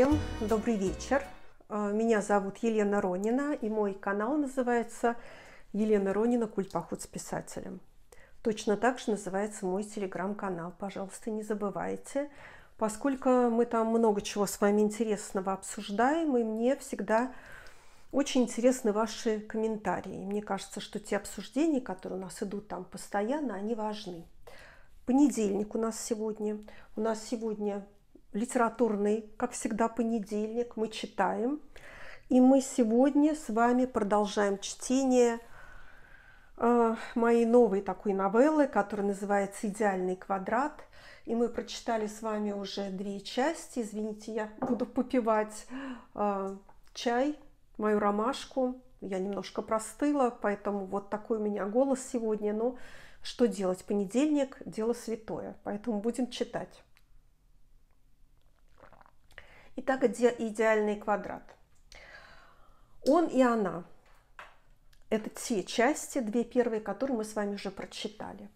Всем добрый вечер. Э, Меня зовут Елена Ронина, и мой канал называется Елена Ронина «Культ поход с писателем». Точно так же называется мой телеграм-канал. Пожалуйста, не забывайте, поскольку мы там много чего с вами интересного обсуждаем, и мне всегда очень интересны ваши комментарии. Мне кажется, что те обсуждения, которые у нас идут там постоянно, они важны. Понедельник у нас сегодня. У нас сегодня литературный, как всегда, понедельник. Мы читаем. И мы сегодня с вами продолжаем чтение э, моей новой такой новеллы, которая называется «Идеальный квадрат». И мы прочитали с вами уже две части. Извините, я буду попивать э, чай, мою ромашку. Я немножко простыла, поэтому вот такой у меня голос сегодня. Но что делать? Понедельник – дело святое, поэтому будем читать. Итак, идеальный квадрат. Он и она – это те части, две первые, которые мы с вами уже прочитали.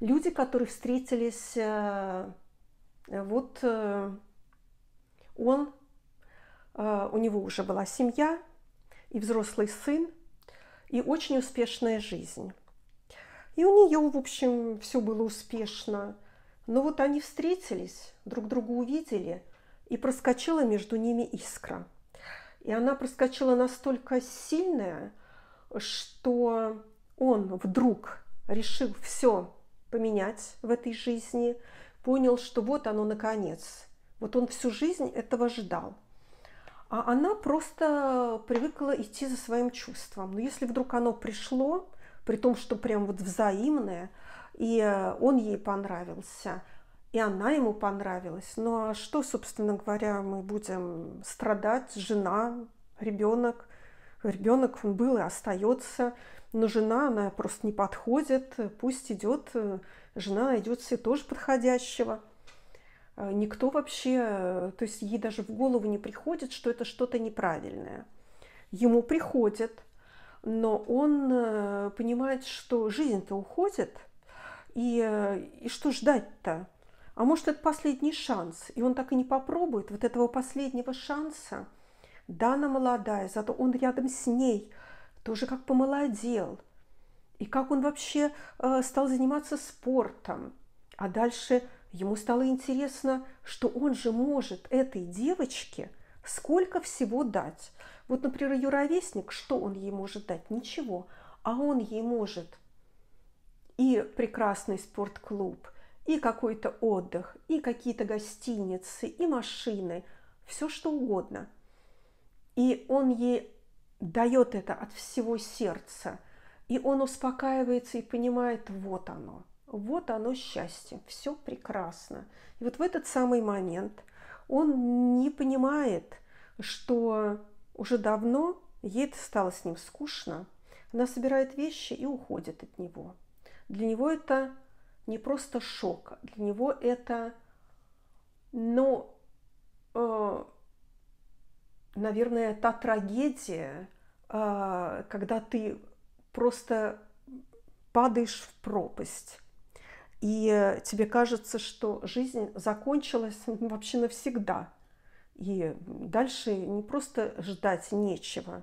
Люди, которые встретились, э, вот э, он, э, у него уже была семья и взрослый сын, и очень успешная жизнь. И у нее, в общем, все было успешно. Но вот они встретились, друг друга увидели – и проскочила между ними искра. И она проскочила настолько сильная, что он вдруг решил все поменять в этой жизни, понял, что вот оно наконец. Вот он всю жизнь этого ждал. А она просто привыкла идти за своим чувством. Но если вдруг оно пришло, при том, что прям вот взаимное, и он ей понравился, и она ему понравилась. Ну а что, собственно говоря, мы будем страдать? Жена, ребенок. Ребенок он был и остается, но жена, она просто не подходит. Пусть идет, жена найдет себе тоже подходящего. Никто вообще, то есть ей даже в голову не приходит, что это что-то неправильное. Ему приходит, но он э, понимает, что жизнь-то уходит, и, э, и что ждать-то? А может, это последний шанс, и он так и не попробует вот этого последнего шанса. Да, она молодая, зато он рядом с ней, тоже как помолодел. И как он вообще э, стал заниматься спортом. А дальше ему стало интересно, что он же может этой девочке сколько всего дать. Вот, например, ее ровесник, что он ей может дать? Ничего. А он ей может и прекрасный спортклуб – и какой-то отдых, и какие-то гостиницы, и машины, все что угодно. И он ей дает это от всего сердца, и он успокаивается и понимает, вот оно, вот оно счастье, все прекрасно. И вот в этот самый момент он не понимает, что уже давно ей стало с ним скучно. Она собирает вещи и уходит от него. Для него это не просто шок. Для него это, ну, э, наверное, та трагедия, э, когда ты просто падаешь в пропасть. И тебе кажется, что жизнь закончилась вообще навсегда. И дальше не просто ждать нечего,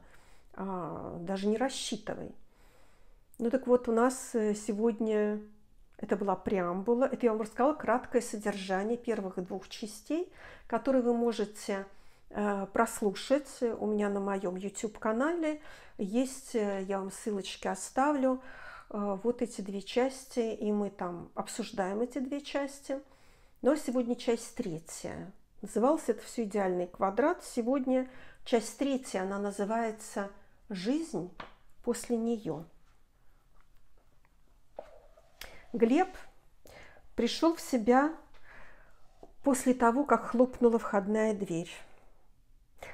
а даже не рассчитывай. Ну так вот, у нас сегодня это была преамбула. Это я вам рассказала краткое содержание первых двух частей, которые вы можете э, прослушать у меня на моем YouTube-канале. Есть, э, я вам ссылочки оставлю, э, вот эти две части, и мы там обсуждаем эти две части. Но сегодня часть третья. Назывался это все «Идеальный квадрат». Сегодня часть третья, она называется «Жизнь после нее». Глеб пришел в себя после того, как хлопнула входная дверь.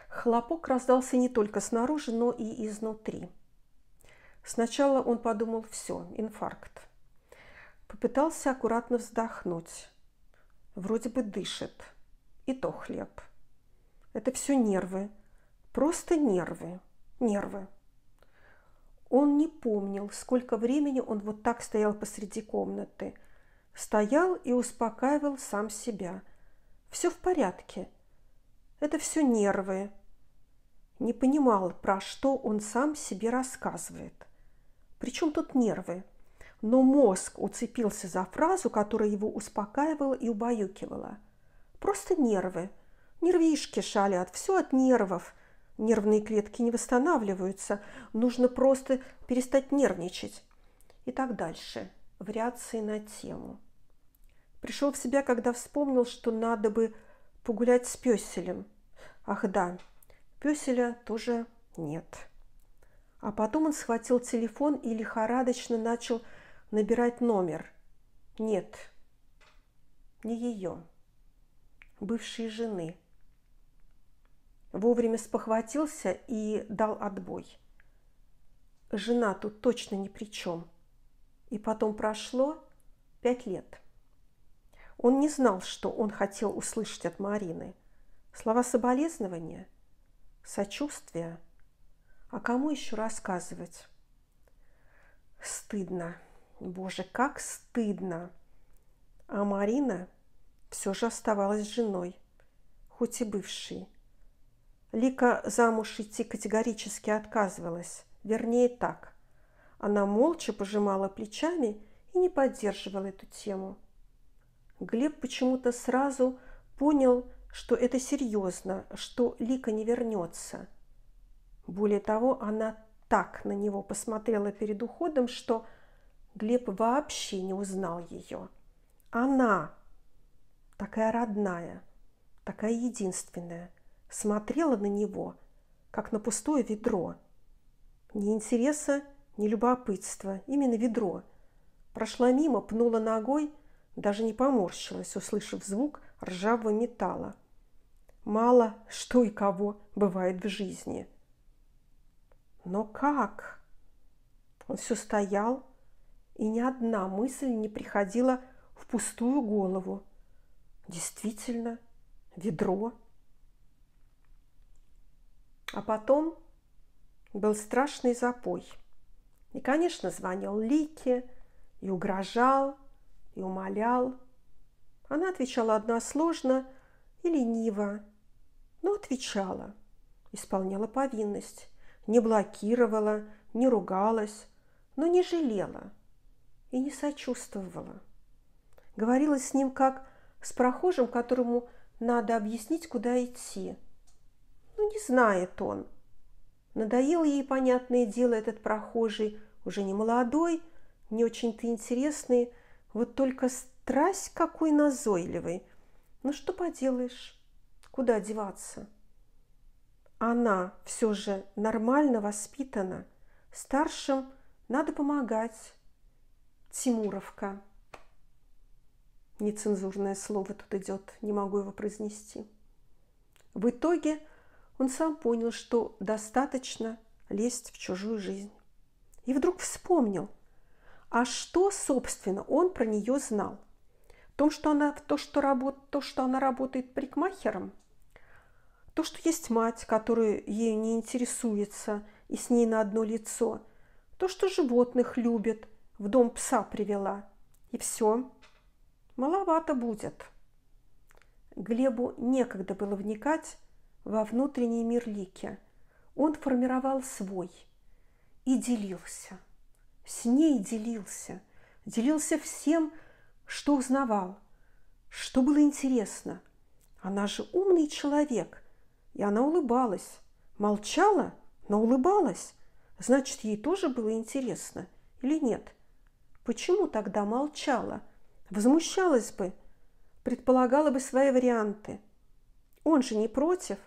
Хлопок раздался не только снаружи, но и изнутри. Сначала он подумал, все, инфаркт. Попытался аккуратно вздохнуть. Вроде бы дышит. И то хлеб. Это все нервы. Просто нервы. Нервы. Он не помнил, сколько времени он вот так стоял посреди комнаты. Стоял и успокаивал сам себя. Все в порядке. Это все нервы. Не понимал, про что он сам себе рассказывает. Причем тут нервы? Но мозг уцепился за фразу, которая его успокаивала и убаюкивала. Просто нервы. Нервишки шалят, все от нервов. Нервные клетки не восстанавливаются. Нужно просто перестать нервничать. И так дальше. Вариации на тему. Пришел в себя, когда вспомнил, что надо бы погулять с песелем. Ах да, песеля тоже нет. А потом он схватил телефон и лихорадочно начал набирать номер. Нет, не ее, бывшей жены. Вовремя спохватился и дал отбой. Жена тут точно ни при чем. И потом прошло пять лет. Он не знал, что он хотел услышать от Марины. Слова соболезнования, сочувствия. А кому еще рассказывать? Стыдно. Боже, как стыдно. А Марина все же оставалась женой, хоть и бывшей. Лика замуж идти категорически отказывалась. Вернее, так. Она молча пожимала плечами и не поддерживала эту тему. Глеб почему-то сразу понял, что это серьезно, что Лика не вернется. Более того, она так на него посмотрела перед уходом, что Глеб вообще не узнал ее. Она, такая родная, такая единственная, смотрела на него, как на пустое ведро. Ни интереса, ни любопытства, именно ведро. Прошла мимо, пнула ногой – даже не поморщилась, услышав звук ржавого металла. Мало что и кого бывает в жизни. Но как? Он все стоял, и ни одна мысль не приходила в пустую голову. Действительно, ведро. А потом был страшный запой. И, конечно, звонил Лике и угрожал, и умолял. Она отвечала односложно и лениво, но отвечала, исполняла повинность, не блокировала, не ругалась, но не жалела и не сочувствовала. Говорила с ним как с прохожим, которому надо объяснить, куда идти. Ну, не знает он. Надоел ей, понятное дело, этот прохожий, уже не молодой, не очень-то интересный, вот только страсть какой назойливый. Ну что поделаешь, куда деваться? Она все же нормально воспитана. Старшим надо помогать. Тимуровка. Нецензурное слово тут идет, не могу его произнести. В итоге он сам понял, что достаточно лезть в чужую жизнь. И вдруг вспомнил – а что, собственно, он про нее знал? том, что она, то, что, работ, то, что она работает парикмахером, то, что есть мать, которая ею не интересуется и с ней на одно лицо, то, что животных любит, в дом пса привела. И все. Маловато будет. Глебу некогда было вникать во внутренний мир Лики. Он формировал свой и делился – с ней делился, делился всем, что узнавал, что было интересно. Она же умный человек, и она улыбалась. Молчала, но улыбалась. Значит, ей тоже было интересно или нет? Почему тогда молчала? Возмущалась бы, предполагала бы свои варианты. Он же не против,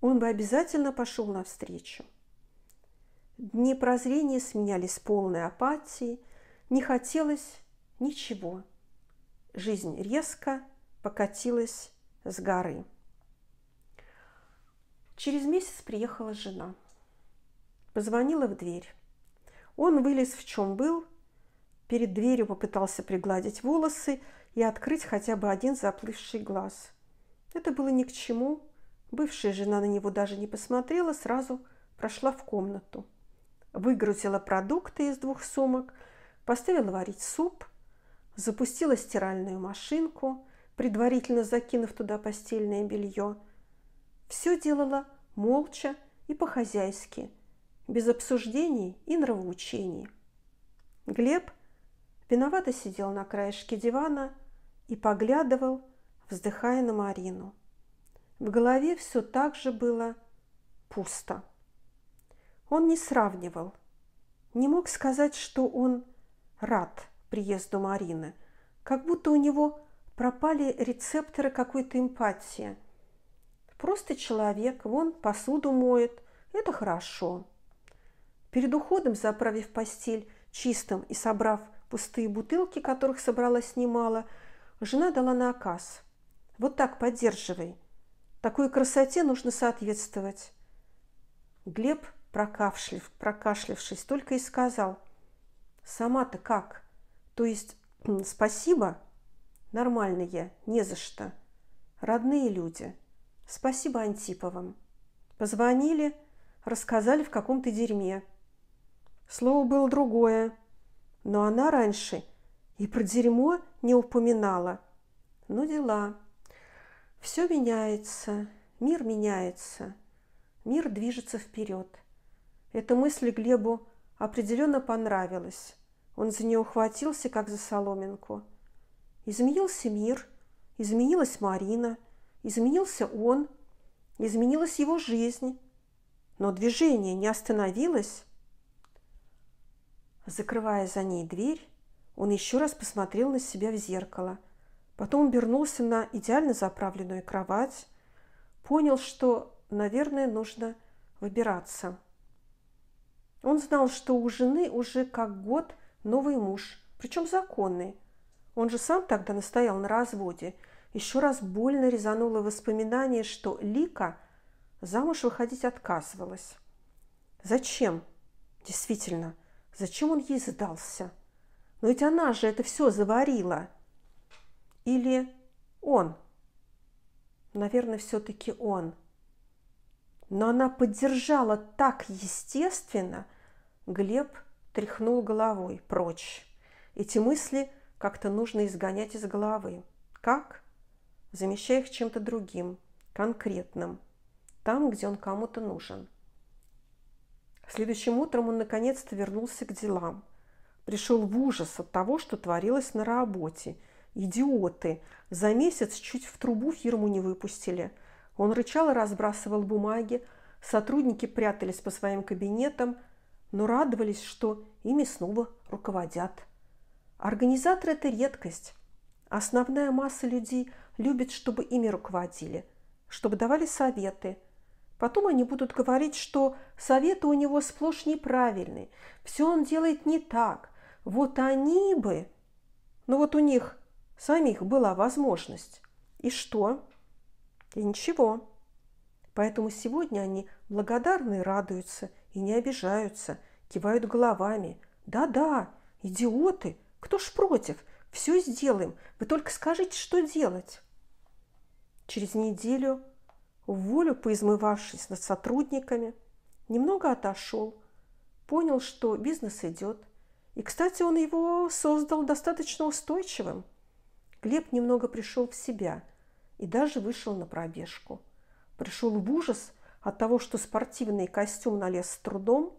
он бы обязательно пошел навстречу. Дни прозрения сменялись полной апатией, не хотелось ничего. Жизнь резко покатилась с горы. Через месяц приехала жена. Позвонила в дверь. Он вылез в чем был, перед дверью попытался пригладить волосы и открыть хотя бы один заплывший глаз. Это было ни к чему. Бывшая жена на него даже не посмотрела, сразу прошла в комнату выгрузила продукты из двух сумок, поставила варить суп, запустила стиральную машинку, предварительно закинув туда постельное белье. все делала молча и по-хозяйски, без обсуждений и нравоучений. Глеб виновато сидел на краешке дивана и поглядывал, вздыхая на Марину. В голове все так же было пусто. Он не сравнивал, не мог сказать, что он рад приезду Марины, как будто у него пропали рецепторы какой-то эмпатии. Просто человек, вон посуду моет, это хорошо. Перед уходом, заправив постель чистым и собрав пустые бутылки, которых собралась немало, жена дала наказ. Вот так поддерживай. Такой красоте нужно соответствовать. Глеб, прокашлив, прокашлявшись, только и сказал. Сама-то как? То есть спасибо? Нормально я, не за что. Родные люди. Спасибо Антиповым. Позвонили, рассказали в каком то дерьме. Слово было другое, но она раньше и про дерьмо не упоминала. Ну, дела. Все меняется, мир меняется, мир движется вперед. Эта мысль Глебу определенно понравилась. Он за нее ухватился, как за соломинку. Изменился мир, изменилась Марина, изменился он, изменилась его жизнь. Но движение не остановилось. Закрывая за ней дверь, он еще раз посмотрел на себя в зеркало. Потом обернулся на идеально заправленную кровать, понял, что, наверное, нужно выбираться. Он знал, что у жены уже как год новый муж, причем законный. Он же сам тогда настоял на разводе. Еще раз больно резануло воспоминание, что Лика замуж выходить отказывалась. Зачем? Действительно, Зачем он ей сдался? Но ведь она же это все заварила. Или он? Наверное, все-таки он. Но она поддержала так естественно. Глеб тряхнул головой прочь. Эти мысли как-то нужно изгонять из головы. Как? Замещая их чем-то другим, конкретным, там, где он кому-то нужен – Следующим утром он наконец-то вернулся к делам. Пришел в ужас от того, что творилось на работе. Идиоты! За месяц чуть в трубу фирму не выпустили. Он рычал и разбрасывал бумаги. Сотрудники прятались по своим кабинетам, но радовались, что ими снова руководят. Организаторы – это редкость. Основная масса людей любит, чтобы ими руководили, чтобы давали советы – Потом они будут говорить, что советы у него сплошь неправильные, все он делает не так. Вот они бы... Но вот у них самих была возможность. И что? И ничего. Поэтому сегодня они благодарны и радуются, и не обижаются, кивают головами. Да-да, идиоты, кто ж против? Все сделаем, вы только скажите, что делать. Через неделю в волю поизмывавшись над сотрудниками, немного отошел, понял, что бизнес идет. И, кстати, он его создал достаточно устойчивым. Глеб немного пришел в себя и даже вышел на пробежку. Пришел в ужас от того, что спортивный костюм налез с трудом,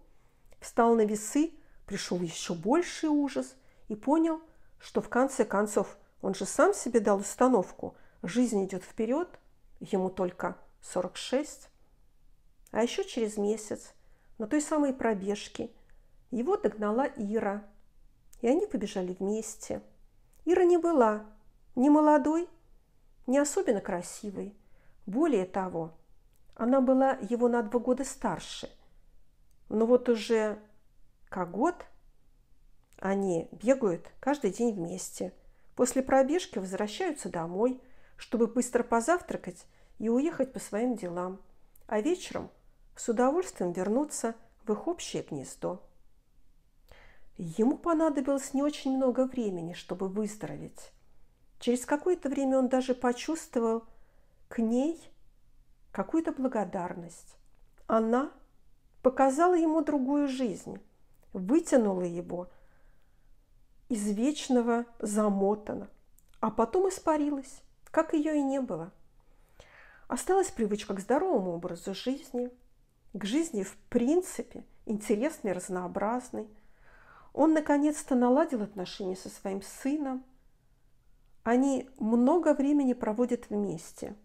встал на весы, пришел еще больший ужас и понял, что в конце концов он же сам себе дал установку «жизнь идет вперед», ему только 46. А еще через месяц на той самой пробежке его догнала Ира, и они побежали вместе. Ира не была ни молодой, ни особенно красивой. Более того, она была его на два года старше. Но вот уже как год они бегают каждый день вместе. После пробежки возвращаются домой, чтобы быстро позавтракать и уехать по своим делам, а вечером с удовольствием вернуться в их общее гнездо. Ему понадобилось не очень много времени, чтобы выздороветь. Через какое-то время он даже почувствовал к ней какую-то благодарность. Она показала ему другую жизнь, вытянула его из вечного замотана, а потом испарилась, как ее и не было – Осталась привычка к здоровому образу жизни, к жизни в принципе интересной, разнообразной. Он наконец-то наладил отношения со своим сыном. Они много времени проводят вместе.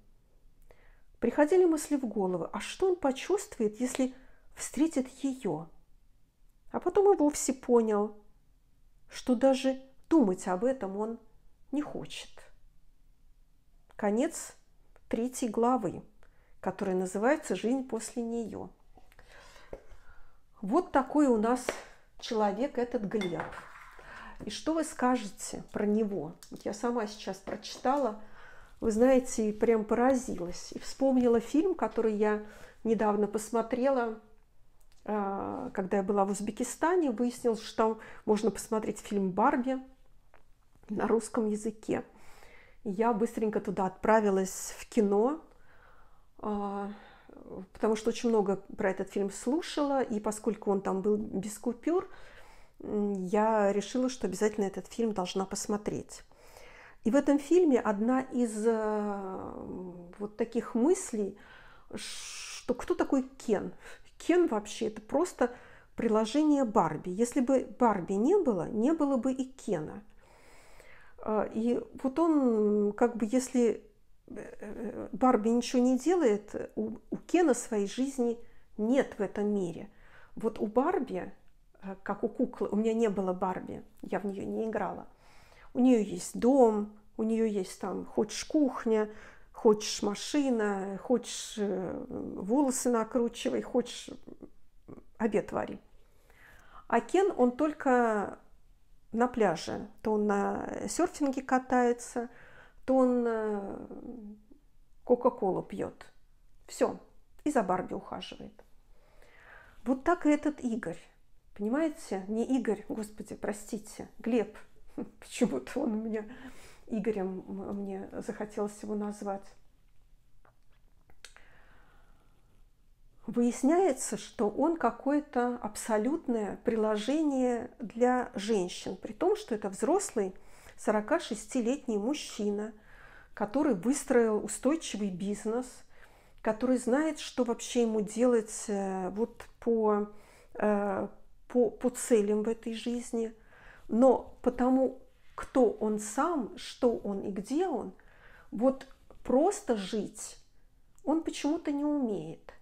Приходили мысли в голову, а что он почувствует, если встретит ее? А потом и вовсе понял, что даже думать об этом он не хочет. Конец третьей главы, которая называется «Жизнь после нее». Вот такой у нас человек этот Глеб. И что вы скажете про него? Вот я сама сейчас прочитала, вы знаете, и прям поразилась. И вспомнила фильм, который я недавно посмотрела, а, когда я была в Узбекистане, выяснилось, что можно посмотреть фильм «Барби» на русском языке. Я быстренько туда отправилась в кино, а, потому что очень много про этот фильм слушала, и поскольку он там был без купюр, я решила, что обязательно этот фильм должна посмотреть. И в этом фильме одна из э, вот таких мыслей, что кто такой Кен? Кен вообще это просто приложение Барби. Если бы Барби не было, не было бы и Кена. А, и вот он, как бы, если э, Барби ничего не делает, у, у Кена своей жизни нет в этом мире. Вот у Барби, э, как у куклы, у меня не было Барби, я в нее не играла. У нее есть дом, у нее есть там, хочешь кухня, Хочешь машина, хочешь э, волосы накручивай, хочешь обед вари. А Кен, он только на пляже. То он на серфинге катается, то он э, Кока-Колу пьет. Все. И за Барби ухаживает. Вот так и этот Игорь. Понимаете? Не Игорь, господи, простите, Глеб. Почему-то он у меня Игорем мне захотелось его назвать. Выясняется, что он какое-то абсолютное приложение для женщин, при том, что это взрослый 46-летний мужчина, который выстроил устойчивый бизнес, который знает, что вообще ему делать э, вот по, э, по, по целям в этой жизни. Но потому кто он сам, что он и где он, вот просто жить он почему-то не умеет.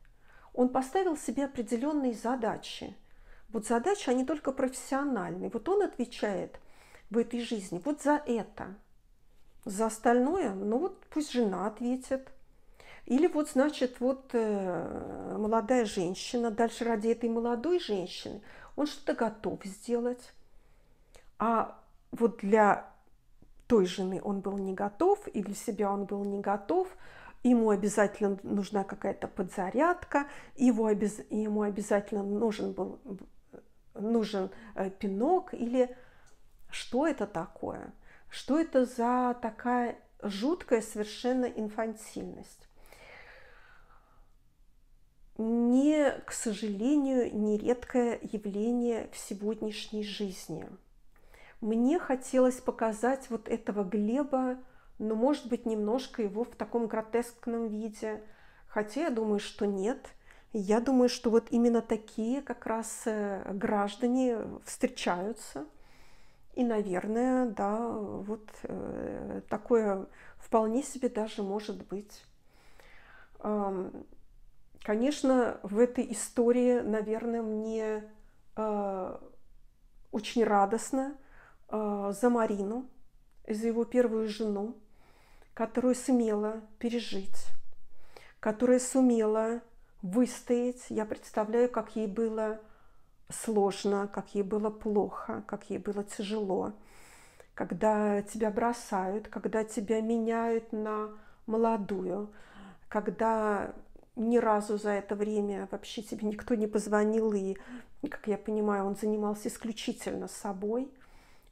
Он поставил себе определенные задачи. Вот задачи, они только профессиональные. Вот он отвечает в этой жизни вот за это. За остальное, ну вот пусть жена ответит. Или вот, значит, вот э, молодая женщина, дальше ради этой молодой женщины он что-то готов сделать. А вот для той жены он был не готов, и для себя он был не готов, ему обязательно нужна какая-то подзарядка, его обез... ему обязательно нужен был нужен э, пинок или что это такое? Что это за такая жуткая совершенно инфантильность? Не, к сожалению, нередкое явление в сегодняшней жизни – мне хотелось показать вот этого Глеба, но, может быть, немножко его в таком гротескном виде. Хотя я думаю, что нет. Я думаю, что вот именно такие как раз э, граждане встречаются. И, наверное, да, вот э, такое вполне себе даже может быть. Конечно, в этой истории, наверное, мне э, очень радостно, а, за Марину, за его первую жену, которая сумела пережить, которая сумела выстоять. Я представляю, как ей было сложно, как ей было плохо, как ей было тяжело, когда тебя бросают, когда тебя меняют на молодую, когда ни разу за это время вообще тебе никто не позвонил, и, как я понимаю, он занимался исключительно собой –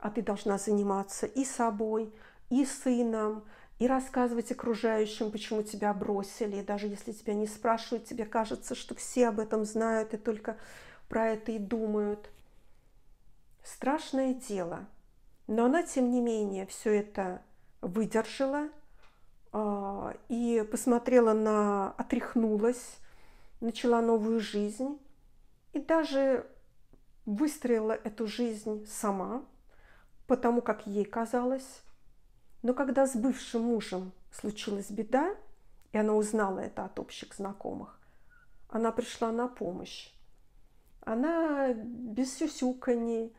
а ты должна заниматься и собой, и сыном, и рассказывать окружающим, почему тебя бросили. И даже если тебя не спрашивают, тебе кажется, что все об этом знают и только про это и думают. Страшное дело. Но она, тем не менее, все это выдержала, и посмотрела на, отряхнулась, начала новую жизнь и даже выстроила эту жизнь сама, потому как ей казалось. Но когда с бывшим мужем случилась беда, и она узнала это от общих знакомых, она пришла на помощь. Она без сюсюканий,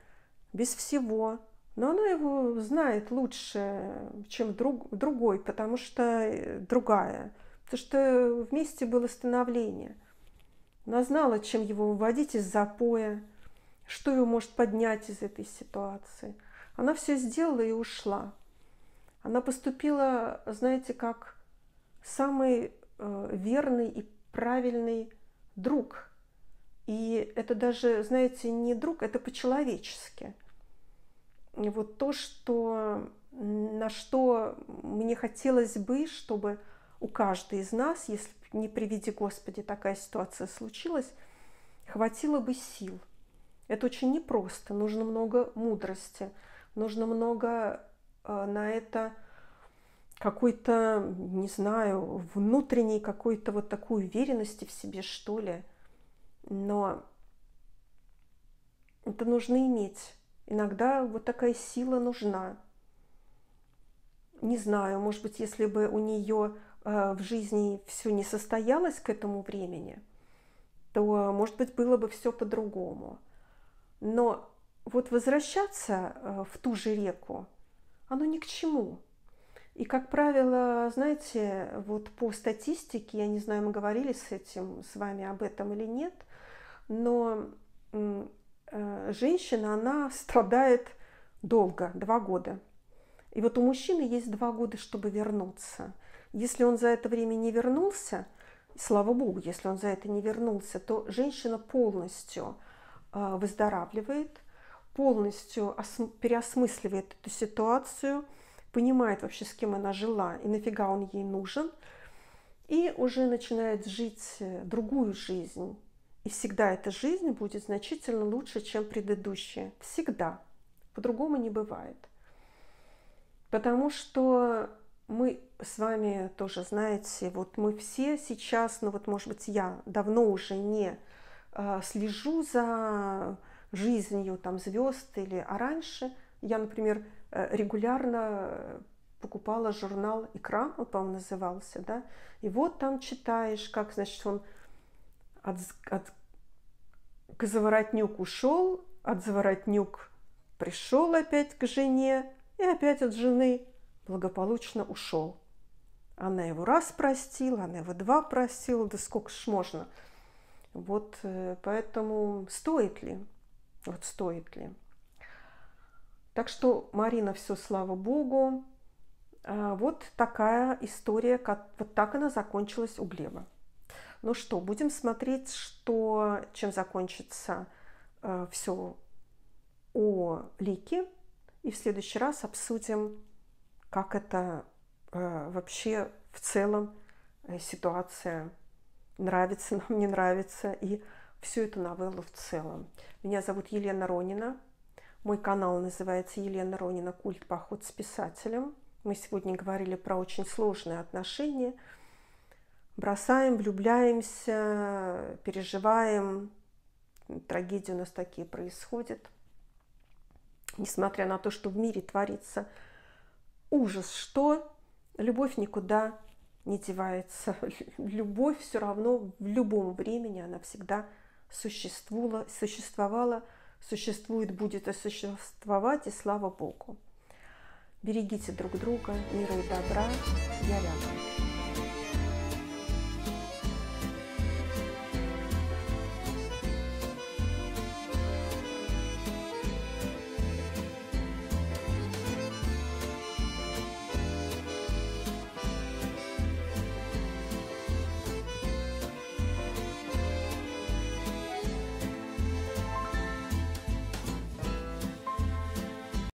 без всего, но она его знает лучше, чем друг, другой, потому что э, другая. Потому что вместе было становление. Она знала, чем его выводить из запоя, что его может поднять из этой ситуации. Она все сделала и ушла. Она поступила, знаете, как самый э, верный и правильный друг. И это даже, знаете, не друг, это по-человечески. Вот то, что, на что мне хотелось бы, чтобы у каждой из нас, если не приведи Господи такая ситуация случилась, хватило бы сил. Это очень непросто, нужно много мудрости, нужно много э, на это какой-то, не знаю, внутренней какой-то вот такой уверенности в себе, что ли. Но это нужно иметь. Иногда вот такая сила нужна. Не знаю, может быть, если бы у нее э, в жизни все не состоялось к этому времени, то, может быть, было бы все по-другому. Но вот возвращаться э, в ту же реку, оно ни к чему. И, как правило, знаете, вот по статистике, я не знаю, мы говорили с этим, с вами об этом или нет, но женщина, она страдает долго, два года. И вот у мужчины есть два года, чтобы вернуться. Если он за это время не вернулся, слава богу, если он за это не вернулся, то женщина полностью э, выздоравливает, полностью переосмысливает эту ситуацию – понимает вообще, с кем она жила и нафига он ей нужен, и уже начинает жить э, другую жизнь. И всегда эта жизнь будет значительно лучше, чем предыдущая. Всегда. По-другому не бывает. Потому что мы с вами тоже знаете, вот мы все сейчас, ну вот может быть я давно уже не э, слежу за жизнью там звезд или, а раньше я, например, Э, регулярно покупала журнал «Экран», он, по-моему, назывался, да, и вот там читаешь, как, значит, он от, от к заворотнюк ушел, от заворотнюк пришел опять к жене, и опять от жены благополучно ушел. Она его раз простила, она его два простила, да сколько ж можно. Вот э, поэтому стоит ли? Вот стоит ли? Так что, Марина, все, слава богу. А, вот такая история, как, вот так она закончилась у Глеба. Ну что, будем смотреть, что, чем закончится э, все о Лике. И в следующий раз обсудим, как это э, вообще в целом э, ситуация нравится нам, не нравится, и всю эту новеллу в целом. Меня зовут Елена Ронина. Мой канал называется Елена Ронина «Культ поход с писателем». Мы сегодня говорили про очень сложные отношения. Бросаем, влюбляемся, переживаем. Трагедии у нас такие происходят. Несмотря на то, что в мире творится ужас, что любовь никуда не девается. Любовь все равно в любом времени, она всегда существовала, существовала существует, будет и существовать, и слава Богу. Берегите друг друга, мира и добра. Я рядом.